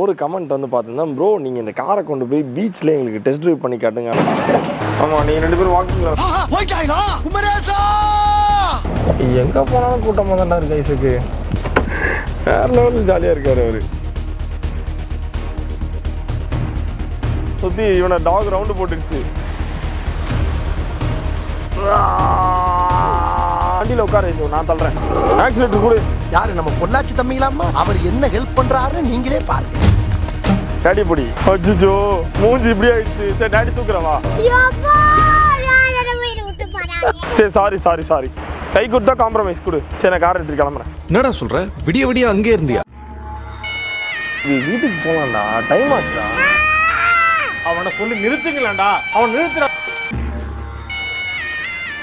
ஒரு கமெண்ட் வந்து பார்த்தீங்கன்னா ப்ரோ நீங்கள் இந்த காரை கொண்டு போய் பீச்சில் எங்களுக்கு டெஸ்ட் ட்ரைவ் பண்ணி காட்டுங்க. ஆமாம் நீங்கள் ரெண்டு பேரும் குமரேசா எங்கே போனாலும் கூட்டமாக தானே இருக்கு ஐஸுக்கு. வேற லெவலில் ஜாலியாக இருக்கார் அவர். சுற்றி இவனை டாக் ரவுண்டு போட்டுடுச்சு வண்டியில் உட்கார நான் தள்ளுறேன். ஆக்சிடென்ட் கூட. யாரு நம்ம பொள்ளாச்சி தம்பிங்களாமா அவர் என்ன ஹெல்ப் பண்றாருன்னு நீங்களே பாருங்க. டேடி பொடி அச்சுச்சோ மூஞ்சி இப்படி ஆயிடுச்சு. சரி டேடி தூக்குறவா? சரி சாரி சாரி சாரி கை கொடுத்தா காம்ப்ரமைஸ் கொடு. சரி நான் கார் எடுத்துட்டு கிளம்புறேன். என்னடா சொல்ற? விடிய விடிய அங்கே இருந்தியா? வீட்டுக்கு போகலாம்டா டைம் ஆச்சுடா. அவனை சொல்லி நிறுத்துங்களேன்டா. அவன் நிறுத்துற.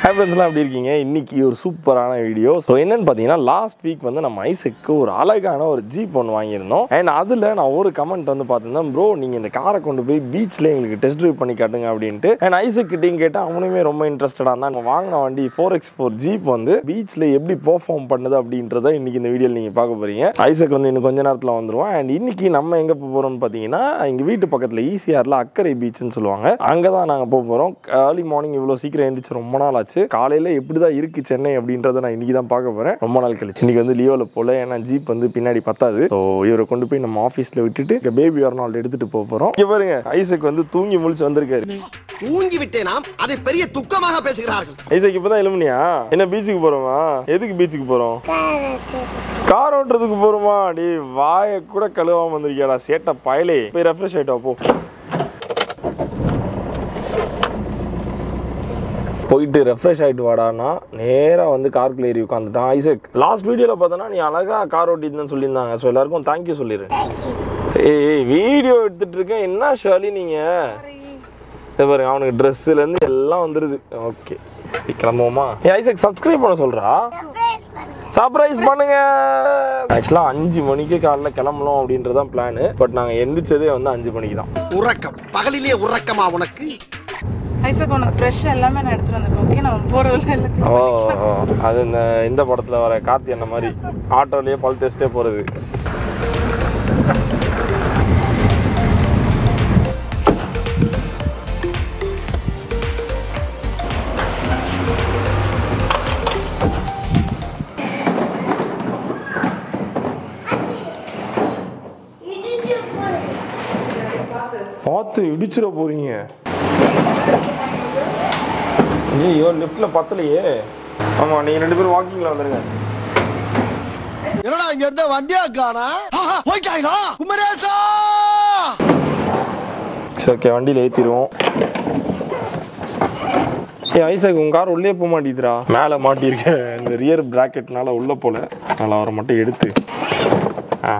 ஹாய் ஃப்ரெண்ட்ஸ்லாம் எப்படி இருக்கீங்க? இன்னைக்கு ஒரு சூப்பரான வீடியோ. ஸோ என்னன்னு பார்த்தீங்கன்னா லாஸ்ட் வீக் வந்து நம்ம ஐசக்கு ஒரு அழகான ஒரு ஜீப் ஒன்று வாங்கியிருந்தோம். அண்ட் அதில் நான் ஒரு கமெண்ட் வந்து பார்த்துருந்தேன் ப்ரோ நீங்கள் இந்த காரை கொண்டு போய் பீச்சில் எங்களுக்கு டெஸ்ட் ட்ரைவ் பண்ணி காட்டுங்க அப்படின்ட்டு. அண்ட் ஐசக் கிட்டையும் கேட்டால் அவனுமே ரொம்ப இன்ட்ரெஸ்டடாக இருந்தான். நம்ம வாங்கின வண்டி ஃபோர் எக்ஸ் ஃபோர் ஜீப் வந்து பீச்சில் எப்படி பெர்ஃபார்ம் பண்ணுது அப்படின்றத இன்னைக்கு இந்த வீடியோவில் நீங்கள் பார்க்க போகிறீங்க ஐசக் வந்து இன்னும் கொஞ்ச நேரத்தில் வந்துடுவோம் அண்ட் இன்னைக்கு நம்ம எங்கே போகிறோம்னு பார்த்தீங்கன்னா எங்கள் வீட்டு பக்கத்தில் ஈசிஆரில் அக்கறை பீச்சுன்னு சொல்லுவாங்க. அங்கே தான் நாங்கள் போக போகிறோம் ஏர்லி மார்னிங் இவ்வளோ சீக்கிரம் எழுந்திரிச்சு ரொம்ப நாள் ஆச்சு. காலையில் எப்படி தான் இருக்குது சென்னை அப்படின்றத நான் இன்னைக்கு தான் பார்க்க போகிறேன் ரொம்ப நாள் கழிச்சு. இன்னைக்கு வந்து லியோவில் போல ஏன்னா ஜீப் வந்து பின்னாடி பத்தாது. ஸோ இவரை கொண்டு போய் நம்ம ஆஃபீஸில் விட்டுட்டு இங்கே பேபி ஒரு நாள் எடுத்துகிட்டு போக போகிறோம் இங்கே பாருங்க ஐசக் வந்து தூங்கி முழிச்சு வந்திருக்காரு. ஊங்கி விட்டேனாம் அதை பெரிய துக்கமாக பேசுகிறார்கள். ஐசக் இப்போ தான் எழுமுனியா என்ன பீச்சுக்கு போகிறோமா எதுக்கு பீச்சுக்கு போகிறோம் கார் ஓட்டுறதுக்கு போறோமா? அடி வாயை கூட கழுவாம வந்திருக்கியாடா சேட்டை பயலே. போய் ரெஃப்ரெஷ் ஆயிட்டா போ. போயிட்டு ரெஃப்ரெஷ் ஆகிட்டு வாடான்னா நேராக வந்து காருக்குள்ள ஏறி உட்காந்துட்டான் ஐசக். லாஸ்ட் வீடியோவில் பார்த்தோன்னா நீ அழகாக கார் ஓட்டிட்டுன்னு சொல்லியிருந்தாங்க. ஸோ எல்லாருக்கும் தேங்க்யூ சொல்லிடு ஏய் வீடியோ எடுத்துகிட்டு இருக்கேன். என்ன ஷாலி நீங்கள் இது பாருங்க அவனுக்கு ட்ரெஸ்ஸுலேருந்து எல்லாம் வந்துடுது ஓகே கிளம்புவோமா? ஏ ஐசக் சப்ஸ்கிரைப் பண்ண சொல்கிறா சர்ப்ரைஸ் பண்ணுங்க. ஆக்சுவலாக அஞ்சு மணிக்கு காலைல கிளம்பணும் அப்படின்றதான் பிளான் பட் நாங்கள் எந்திரிச்சதே வந்து அஞ்சு மணிக்கு தான் உறக்கம். பகலிலே உறக்கமா உனக்கு? ஐசக் உனக்கு ஃப்ரெஷ் எல்லாமே நான் எடுத்துட்டு வந்திருக்கேன். ஓகே நம்ம போற வழியில எல்லாத்தையும் ஓ அது இந்த இந்த படத்தில் வர கார்த்தி என்ன மாதிரி ஆட்டோலயே பல் தேஸ்டே போகிறது பார்த்து இடிச்சிட போறீங்க. ஐயோ லிஃப்ட்டில் பத்தலையே. ஆமாம் நீங்கள் ரெண்டு பேரும் வாக்கிங்கில் வந்துருங்க. என்னடா இங்க இருந்த வண்டியா காணா போயிட்டாங்களா குமரேசா! சரி ஓகே வண்டியில் ஏற்றிடுவோம் ஏ ஐசக் உங்கள் கார் உள்ளே போக மாட்டேதுரா மேலே மாட்டியிருக்கேன் இந்த ரியர் ப்ராக்கெட்னால உள்ளே போல. அதனால் அவரை மட்டும் எடுத்து. ஆ.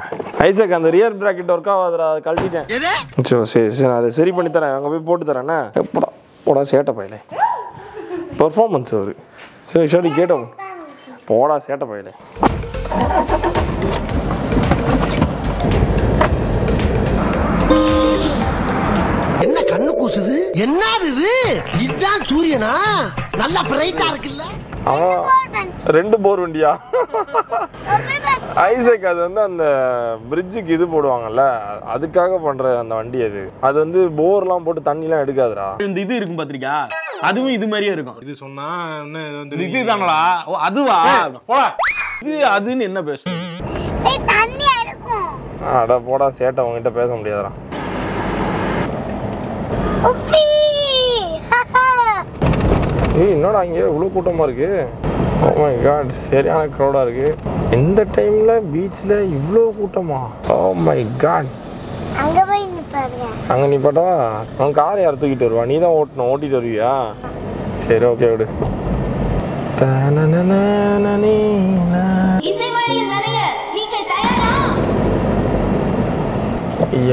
ஐசக் அந்த ரியர் ப்ராக்கெட் ஒர்க் ஆகாதுடா அதை கழட்டிட்டேன். எது? சரி சரி சரி நான் அதை சரி பண்ணி தரேன். அங்கே போய் போட்டு தரேண்ணே எப்படா? போடா சேட்டை பையலே. பெர்ஃபார்மன்ஸ் அவர். சரி ஷாடி கேட்டோம் போடா சேட்டை பையலே. என்ன கண்ணு கூசுது? என்னது இது? இதுதான் சூரியனா? நல்லா பிரைட்டா இருக்குல்ல? அவன் ரெண்டு போர் வண்டியா? ஐசக் அது வந்து அந்த பிரிட்ஜுக்கு இது போடுவாங்கல்ல அதுக்காக பண்ற அந்த வண்டி அது. அது வந்து போர்லாம் போட்டு தண்ணிலாம் எடுக்காதுடா. இந்த இது இருக்கும் பாத்திரிக்கா அதுவும் இது மாதிரியே இருக்கும். இது சொன்னா என்ன இது இதுதானடா? ஓ அதுவா? போடா இது அதுன்னு என்ன பேச ஏய் தண்ணியா இருக்கும். அட போடா சேட்டை உங்ககிட்ட பேச முடியாதுடா. உப்பி! ஏய் என்னடா இங்கே? இவ்வளோ கூட்டமாக இருக்கு. ஓ மை காட் சரியான க்ரௌடாக இருக்கு. இந்த டைமில் பீச்சில் இவ்வளோ கூட்டமா? ஓ மை காட் அங்க போய் நிப்பாருங்க. அங்கே நீ பட்டவா அவன் காரை யார் தூக்கிட்டு வருவா? நீ தான் ஓட்டணும் ஓட்டிட்டு வருவியா? சரி ஓகே விடு.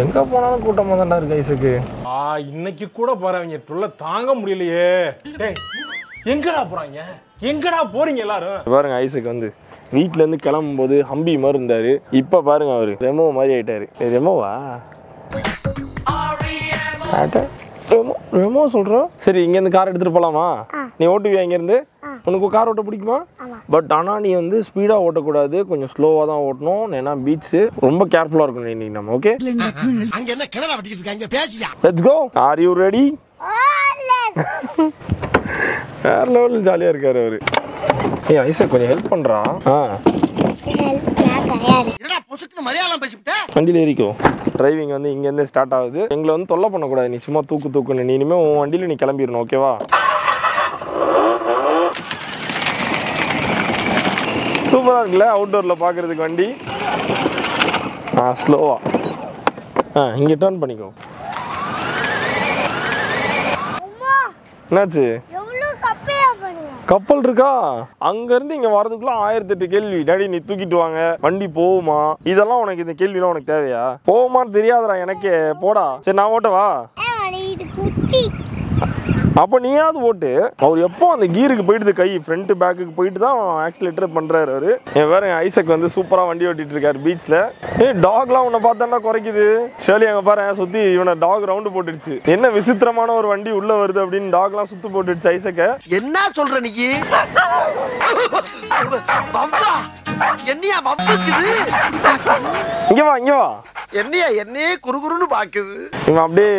எங்க போனாலும் கூட்டமாக தான்டா இருக்கு ஐசுக்கு ஆ இன்னைக்கு கூட போறவங்க ட்ருல்ல தாங்க முடியலையே. டேய் எங்கடா போறாங்க? எங்கடா போறீங்க எல்லாரும்? பாருங்க ஐசுக்கு வந்து வீட்ல இருந்து கிளம்பும் போது ஹம்பி மாதிரி இருந்தாரு. இப்ப பாருங்க அவரு ரெமோ மாதிரி ஆயிட்டாரு. ரெமோவா ரெமோ ரெமோ சொல்ற? சரி இங்கேருந்து கார் எடுத்துட்டு போலாமா? நீ ஓட்டுவியா இங்கேருந்து? உனக்கு கார் ஓட்ட பிடிக்குமா? பட் ஆனால் நீ வந்து ஸ்பீடாக ஓட்டக்கூடாது. கொஞ்சம் ஸ்லோவாக தான் ஓட்டணும். ஏன்னா பீச்சு ரொம்ப கேர்ஃபுல்லாக இருக்கணும் இன்னைக்கு நம்ம ஓகே அங்க என்ன கிணற வட்டிக்கிட்டு இருக்காங்க? பேசியா? Let's go are you ready வேற லெவலில் ஜாலியாக இருக்காரு அவரு. ஏய் ஐசக் கொஞ்சம் ஹெல்ப் பண்ணுறா ஆ. வண்டியில் ஏறிக்கோ. டிரைவிங் வந்து இங்கேருந்து ஸ்டார்ட் ஆகுது. எங்களை வந்து தொல்லை பண்ணக்கூடாது. நீ சும்மா தூக்கு தூக்குன்னு. நீ இனிமேல் உன் வண்டியில் நீ கிளம்பிடணும் ஓகேவா சூப்பராக இருக்குல்ல அவுட்டோரில் பார்க்குறதுக்கு வண்டி? ஆ ஸ்லோவா ஆ இங்கே டர்ன் பண்ணிக்கோ. என்னாச்சு? கப்பல் இருக்கா? அங்க இருந்து இங்க வரதுக்குள்ள ஆயிரத்தி எட்டு கேள்வி. டேடி நீ தூக்கிட்டு வாங்க. வண்டி போகுமா? இதெல்லாம் உனக்கு இந்த கேள்விலாம் உனக்கு தேவையா? போகுமான்னு தெரியாதுடா எனக்கே. போடா. சரி நான் ஓட்டவா? இது குட்டி. அப்போ நீயாவது ஓட்டு. அவர் எப்போ அந்த கீருக்கு போயிடுது கை ஃப்ரண்ட் பேக்குக்கு போயிட்டு தான் ஆக்சிலேட்டர் பண்றாரு அவரு. என் வேற என் ஐசக் வந்து சூப்பரா வண்டி ஓட்டிட்டு இருக்காரு பீச்ல ஏய் டாக்லாம் உன்னை பார்த்தாண்டா குறைக்குது. ஷேலி அங்க பாரு சுத்தி இவனை டாக் ரவுண்டு போட்டுடுச்சு. என்ன விசித்திரமான ஒரு வண்டி உள்ள வருது அப்படின்னு டாக்லாம் சுத்து போட்டுடுச்சு ஐசக்க என்ன சொல்ற நீ? என்னையா இங்க வா இங்க வா. என்னையா என்னையே குறுகுறுன்னு பாக்குது. இவன் அப்படியே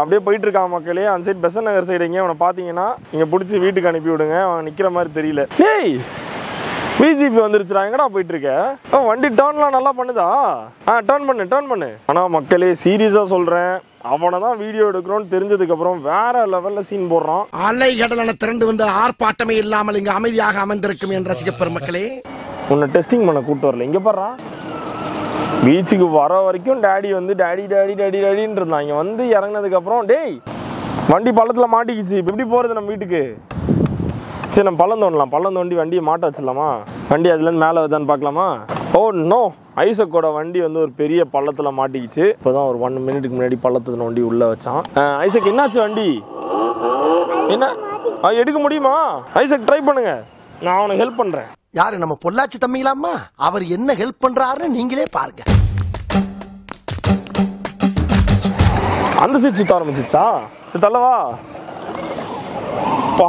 அப்படியே போயிட்டு இருக்கான் மக்களே. அந்த சைடு பெசன் நகர் சைடு எங்கேயும் அவனை பார்த்தீங்கன்னா இங்கே பிடிச்சி வீட்டுக்கு அனுப்பி விடுங்க. அவன் நிற்கிற மாதிரி தெரியல. டேய் பிஜிபி வந்துருச்சுடா. எங்கடா போயிட்டு இருக்க ஆ, வண்டி டேர்ன்லாம் நல்லா பண்ணுதா? ஆ டேர்ன் பண்ணு டேர்ன் பண்ணு. ஆனால் மக்களே சீரியஸாக சொல்கிறேன் அவனை தான் வீடியோ எடுக்கிறோன்னு தெரிஞ்சதுக்கப்புறம் வேற லெவலில் சீன் போடுறான். அலை கடலான திரண்டு வந்து ஆர்ப்பாட்டமே இல்லாமல் இங்கு அமைதியாக அமர்ந்திருக்கும் என் ரசிக பெருமக்களே உன்னை டெஸ்டிங் பண்ண கூட்டு வரல. இங்கே பாடுறா பீச்சுக்கு வர வரைக்கும் டேடி வந்து டேடி டேடி டேடி டேடின்னு இருந்தான். இங்கே வந்து இறங்குனதுக்கப்புறம் டேய் வண்டி பள்ளத்தில் மாட்டிக்கிச்சு. இப்போ எப்படி போகிறது நம்ம வீட்டுக்கு? சரி நம்ம பள்ளம் தோண்டலாம். பள்ளம் தோண்டி வண்டியை மாட்ட வச்சிடலாமா? வண்டி அதுலேருந்து மேலே வருதான்னு பார்க்கலாமா? Oh no. ஐசக்கோட வண்டி வந்து ஒரு பெரிய பள்ளத்தில் மாட்டிக்கிச்சு. இப்போ தான் ஒரு ஒன் மினிட்டுக்கு முன்னாடி பள்ளத்தை வண்டி உள்ளே வச்சான். ஐசக் என்னாச்சு வண்டி? என்ன? ஆ, எடுக்க முடியுமா? ஐசக் ட்ரை பண்ணுங்க. நான் அவனுக்கு ஹெல்ப் பண்ணுறேன் யாரு நம்ம பொள்ளாச்சி தம்பிங்களாமா அவர் என்ன ஹெல்ப் பண்றாருன்னு நீங்களே பாருங்க. அந்த சைட் சுத்த ஆரம்பிச்சிச்சா? சரி தள்ளவா பா.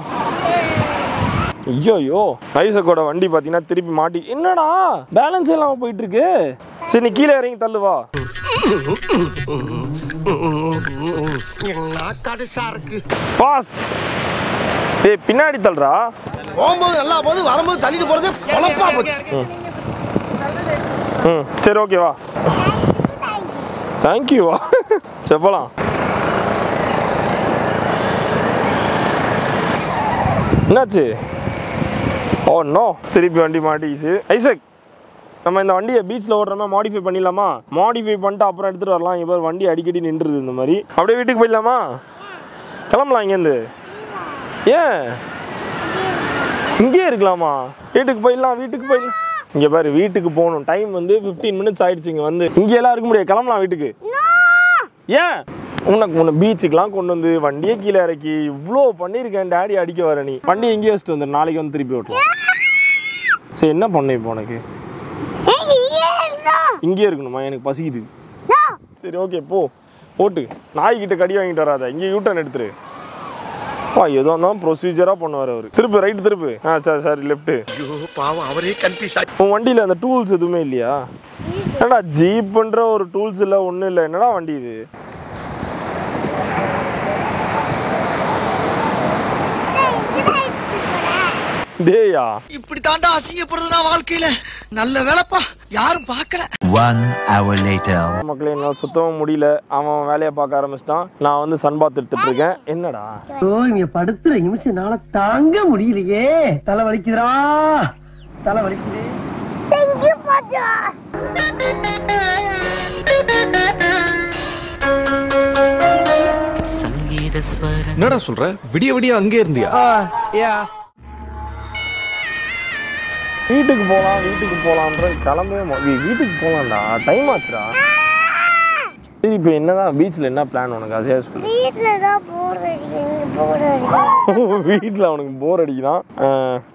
ஐயோ ஐசக்கோட வண்டி பார்த்தீங்கன்னா திருப்பி மாட்டி. என்னடா? பேலன்ஸ் இல்லாம போயிட்டு இருக்கு சரி நீ கீழே இறங்கி தள்ளுவா கடுசா இருக்கு ஃபாஸ்ட் ஏய் பின்னாடி தள்ளுறா போகும்போது நல்லா போகுது வரும்போது தள்ளிட்டு போறது பொழப்பா போச்சு. ம் சரி ஓகேவா தேங்க்யூவா சரி போலாம். என்னாச்சு? ஓ நோ திருப்பி வண்டி மாட்டிக்கிச்சு. ஐசக் நம்ம இந்த வண்டியை பீச்சில் ஓடுற மாதிரி மாடிஃபை பண்ணிடலாமா? மாடிஃபை பண்ணிட்டு அப்புறம் எடுத்துகிட்டு வரலாம். இப்போ வண்டி அடிக்கடி நின்றுது இந்த மாதிரி. அப்படியே வீட்டுக்கு போயிடலாமா? கிளம்பலாம் இங்கேருந்து. ஏன்? இங்கேயே இருக்கலாமா? வீட்டுக்கு போயிடலாம் வீட்டுக்கு போயிடலாம். இங்க பாரு வீட்டுக்கு போகணும். டைம் வந்து 15 மினிட்ஸ் ஆயிடுச்சு இங்க வந்து. இங்க எல்லாம் இருக்க முடியாது. கிளம்பலாம் வீட்டுக்கு. ஏன்? உனக்கு உன்னை பீச்சுக்கெல்லாம் கொண்டு வந்து வண்டியே கீழே இறக்கி இவ்வளோ பண்ணியிருக்கேன் டேடி அடிக்க வர நீ. வண்டியை இங்கேயே வச்சுட்டு வந்து நாளைக்கு வந்து திருப்பி ஓட்டலாம் சரி என்ன பண்ண இப்போ உனக்கு? இங்கேயே இருக்கணுமா? எனக்கு பசிக்குது. சரி ஓகே போ. ஓட்டு. நாய்கிட்ட கடி வாங்கிட்டு வராத. இங்கே யூட்டர்ன் எடுத்துரு. வா ஏதோ இருந்தாலும் ப்ரொசீஜராக பண்ணுவார் அவர். திருப்பு ரைட்டு திருப்பு. ஆ சரி சரி லெஃப்ட்டு ஐயோ பாவம் அவரே கன்ஃபியூஸ் ஆகி உன் வண்டியில் அந்த டூல்ஸ் எதுவுமே இல்லையா? என்னடா ஜீப்புன்ற ஒரு டூல்ஸ் இல்லை ஒன்றும் இல்லை. என்னடா வண்டி இது? டேயா இப்படி தாண்டா அசிங்கப்படுறது நான் வாழ்க்கையில. நல்ல வேலைப்பா. யாரும் பார்க்கல. One hour later. மக்களே என்னால் சுத்தவும் முடியல. அவன் வேலையை பார்க்க ஆரம்பிச்சிட்டான். நான் வந்து சன் பாத் எடுத்துட்டு இருக்கேன். என்னடா? ஓ இங்க படுத்துற நிமிஷம்னால தாங்க முடியலையே. தலை வலிக்குதுடா. தலை வலிக்குது. என்னடா சொல்ற? விடிய விடிய அங்கே இருந்தியா? வீட்டுக்கு போகலாம் வீட்டுக்கு போகலான்ற கிளம்பவே வீட்டுக்கு போகலாம்டா டைம் ஆச்சுடா. சரி இப்போ என்னதான் பீச்சில் என்ன பிளான் உனக்கு? அதே சொல்லு. வீட்டுல தான் போர் அடிக்குது போர் அடிக்குது. வீட்டில் அவனுக்கு போர் அடிக்குதான்.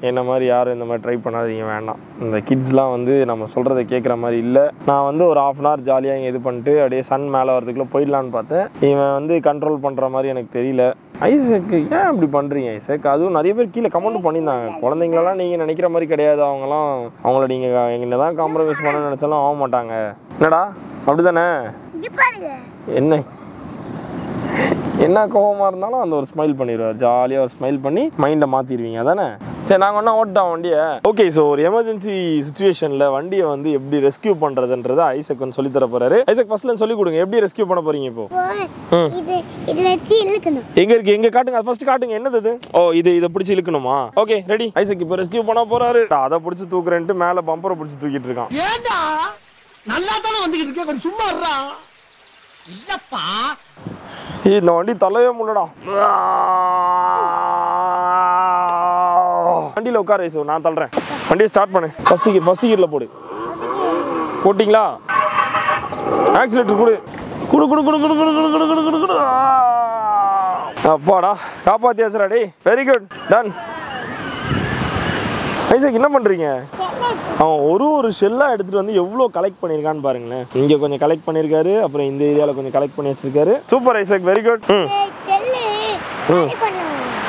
என்ன மாதிரி யாரும் இந்த மாதிரி ட்ரை பண்ணாதீங்க வேண்டாம். இந்த கிட்ஸ்லாம் வந்து நம்ம சொல்கிறத கேட்குற மாதிரி இல்லை. நான் வந்து ஒரு ஆஃப் அன் ஹவர் ஜாலியாக இங்கே இது பண்ணிட்டு அப்படியே சன் மேலே வரதுக்குள்ளே போயிடலான்னு பார்த்தேன். இவன் வந்து கண்ட்ரோல் பண்ணுற மாதிரி எனக்கு தெரியல. ஐசக்கு ஏன் இப்படி பண்ணுறீங்க ஐசக் அதுவும் நிறைய பேர் கீழே கமெண்ட் பண்ணியிருந்தாங்க. குழந்தைங்களெல்லாம் நீங்கள் நினைக்கிற மாதிரி கிடையாது. அவங்களாம் அவங்கள நீங்கள் எங்களை தான் காம்ப்ரமைஸ் பண்ண நினச்சாலும் ஆக மாட்டாங்க. என்னடா? அப்படி தானே இங்க பாருங்க. என்ன? என்ன கோவமா இருந்தாலும் அந்த ஒரு ஸ்மைல் பண்ணிடுவார் ஜாலியாக ஒரு ஸ்மைல் பண்ணி மைண்டை மாற்றிடுவீங்க அதானே? சரி நாங்கள் ஒன்றா ஓட்டோம் வண்டியை. ஓகே ஸோ ஒரு எமர்ஜென்சி சுச்சுவேஷனில் வண்டியை வந்து எப்படி ரெஸ்கியூ பண்ணுறதுன்றத ஐசக் வந்து சொல்லித் தர போறாரு. ஐசக் ஃபர்ஸ்ட்ல சொல்லி கொடுங்க. எப்படி ரெஸ்கியூ பண்ண போறீங்க இப்போ? இப்போ இது இதுல வச்சு இழுக்கணும். எங்க இருக்கு? எங்க காட்டுங்க? அது ஃபர்ஸ்ட் காட்டுங்க. என்னது இது? ஓ இது இதை பிடிச்சி இழுக்கணுமா? ஓகே ரெடி ஐசக் இப்போ ரெஸ்கியூ பண்ண போறாரு. அதை பிடிச்சி தூக்குறேன்ட்டு மேலே பம்பரை பிடிச்சி தூக்கிட்டு இருக்கான். ஏண்டா? நல்லா தானே வந்துகிட்டு இருக்கேன் கொஞ்சம் சும்மா இருறா இல்லப்பா. ஏய், இந்த வண்டி தலையே முள்ளடா வண்டியில் உட்கார ஐசு நான் தள்ளுறேன். வண்டியை ஸ்டார்ட் பண்ணு. ஃபர்ஸ்ட் கீர் ஃபர்ஸ்ட் கீரில் போடு. போட்டிங்களா? ஆக்சிலேட்டர் கொடு. குடு குடு குடு குடு குடு குடு குடு குடு குடு குடு. அப்பாடா காப்பாத்தியாச்சுடா டேய். வெரி குட் டன் ஐசக் என்ன பண்ணுறீங்க அவன் ஒரு ஒரு ஷெல்லாக எடுத்துட்டு வந்து எவ்வளோ கலெக்ட் பண்ணியிருக்கான்னு பாருங்களேன். இங்கே கொஞ்சம் கலெக்ட் பண்ணியிருக்காரு அப்புறம் இந்த ஏரியாவில் கொஞ்சம் கலெக்ட் பண்ணி வச்சிருக்காரு. சூப்பர் ஐசக் வெரி குட் ம்.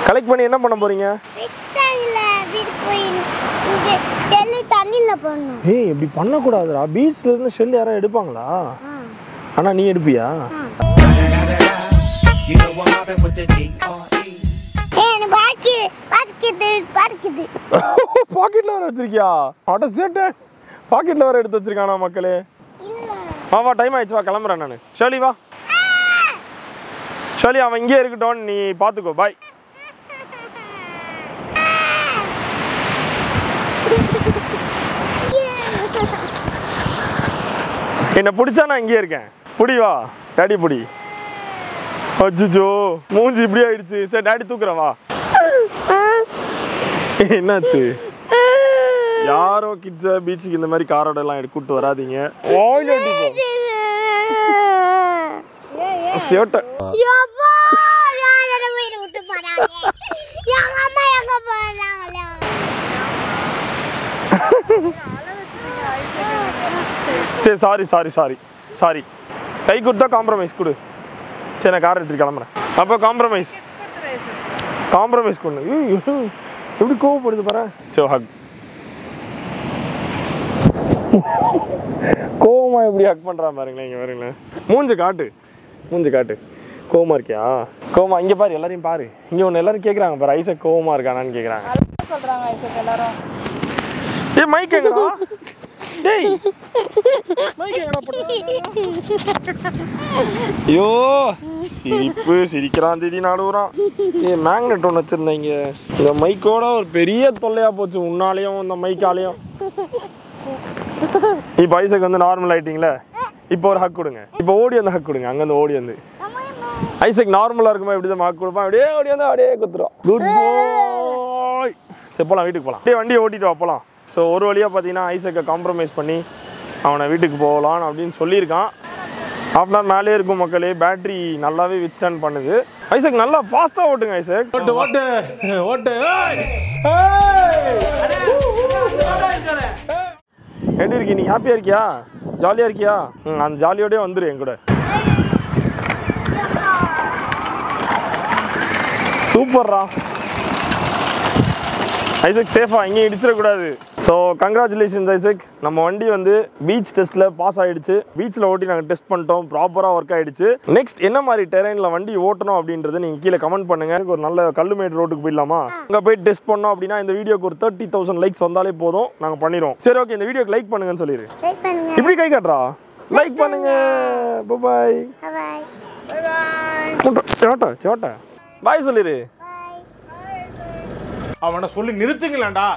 கலெக்ட் பண்ணி. என்ன பண்ண போடணும். ஏய் இப்படி பண்ணக்கூடாதுடா. பீச்ல இருந்து ஷெல் யாரும் எடுப்பாங்களா? ஆனா நீ எடுப்பியா? பாக்கி பாஸ்கெட்டு பாஸ்கெட்டு பாக்கெட்ல வர வச்சிருக்கியா? ஆட்டோ சேட்டு. பாக்கெட்ல வர எடுத்து வச்சிருக்கானா மக்களே? வா வா டைம் ஆயிடுச்சு. வா கிளம்புறேன் நான். ஷர்லி வா. ஷர்லி அவன் இங்கே இருக்கட்டும். நீ பார்த்துக்கோ பாய் என்னை பிடிச்சா நான் இங்கே இருக்கேன். புடி வா. டேடி புடி. அச்சுச்சோ. மூஞ்சி இப்படி ஆயிடுச்சு. சரி டேடி தூக்குறேன் வா. என்னாச்சு? யாரோ கிட்ஸை பீச்சுக்கு இந்த மாதிரி காரோட எல்லாம் எடுத்து கூட்டு வராதீங்க. அடிப்போம். சேட்டை போறாங்களோ சரி சாரி சாரி சாரி சாரி கை கொடுத்தா காம்ப்ரமைஸ் கொடு. சரி நான் கார் எடுத்துட்டு கிளம்புறேன். அப்போ காம்ப்ரமைஸ் காம்ப்ரமைஸ் கொண்டு எப்படி கோவப்படுது பாரு? சரி ஹக் கோவமா எப்படி ஹக் பண்றான் பாருங்களேன் இங்க பாருங்களேன். மூஞ்ச காட்டு மூஞ்ச காட்டு. கோவமா இருக்கியா? கோவமா இங்க பாரு எல்லாரையும் பாரு. இங்க ஒன்று எல்லாரும் கேக்குறாங்க பாரு ஐசக் கோவமா இருக்கானான்னு கேக்குறாங்க. சொல்றாங்க ஐசக் எல்லாரும். ஏய் மைக் எங்கடா? டேய். ஐயோ சிரிப்பு சிரிக்கிறான் திடீர் நடுவுறான் ஏ மேக்னெட் ஒன்று வச்சிருந்தீங்க. இந்த மைக்கோட ஒரு பெரிய தொல்லையா போச்சு உன்னாலையும் இந்த மைக்காலையும் இப்போ ஐசக் வந்து நார்மல் ஆயிட்டீங்களே? இப்போ ஒரு ஹக் கொடுங்க. இப்போ ஓடி வந்து ஹக் கொடுங்க. அங்கேருந்து ஓடி வந்து. ஐசக் நார்மலாக இருக்குமா? எப்படி தான் ஹக் கொடுப்பான். அப்படியே ஓடி வந்து அப்படியே குத்துரும். குட் பாய் சரி போகலாம் வீட்டுக்கு போகலாம் அப்படியே வண்டியை ஓட்டிட்டு வா போகலாம் ஸோ ஒரு வழியாக பார்த்தீங்கன்னா ஐசக்கை காம்ப்ரமைஸ் பண்ணி அவனை வீட்டுக்கு போகலாம் அப்படின்னு சொல்லியிருக்கான். ஹாஃப் அன் மேலே இருக்கும் மக்களே பேட்டரி நல்லாவே வித்ஸ்டாண்ட் பண்ணுது. ஐசக் நல்லா ஃபாஸ்ட்டாக ஓட்டுங்க ஐசக். ஓட்டு ஓட்டு ஓட்டு! எப்படி இருக்கீங்க நீ ஹாப்பியாக இருக்கியா? ஜாலியாக இருக்கியா? ம் அந்த ஜாலியோடய வந்துரு என் கூட. சூப்பர்ரா ஐசக் சேஃபா எங்கேயும் இடிச்சிடக்கூடாது. ஸோ கங்க்ராச்சுலேஷன்ஸ் ஐசக் நம்ம வண்டி வந்து பீச் டெஸ்ட்டில் பாஸ் ஆயிடுச்சு. பீச்சில் ஓட்டி நாங்கள் டெஸ்ட் பண்ணிட்டோம். ப்ராப்பராக ஒர்க் ஆயிடுச்சு. நெக்ஸ்ட் என்ன மாதிரி டெரைனில் வண்டி ஓட்டணும் அப்படின்றத நீங்கள் கீழே கமெண்ட் பண்ணுங்க. எனக்கு ஒரு நல்ல கல்லுமேடு ரோட்டுக்கு போயிடலாமா? அங்கே போய் டெஸ்ட் பண்ணோம் அப்படின்னா இந்த வீடியோக்கு ஒரு தேர்ட்டி தௌசண்ட் லைக்ஸ் வந்தாலே போதும். நாங்கள் பண்ணிடுவோம். சரி ஓகே இந்த வீடியோக்கு லைக் பண்ணுங்கன்னு சொல்லிடு லைக் பண்ணுங்க. இப்படி கை காட்டுறா? லைக் பண்ணுங்க. பாய் பாய் சேட்டா சேட்டா பாய் சொல்லிடு அவனை சொல்லி நிறுத்துங்களேன்டா.